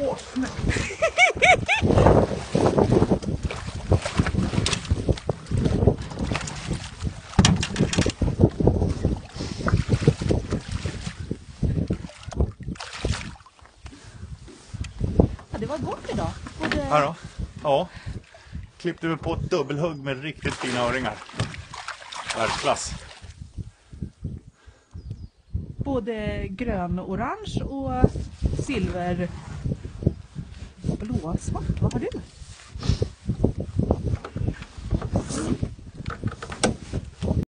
åsna. ja, det var gott idag. Ja, då. ja. Klippte vi på ett dubbelhugg med riktigt fina öringar. Världsklass både grön, orange och silver Blåsvart. Vad har du?